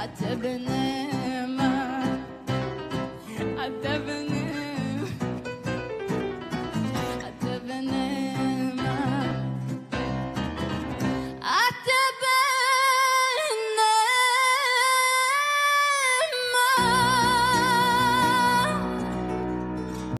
عتبنا ما عتبنا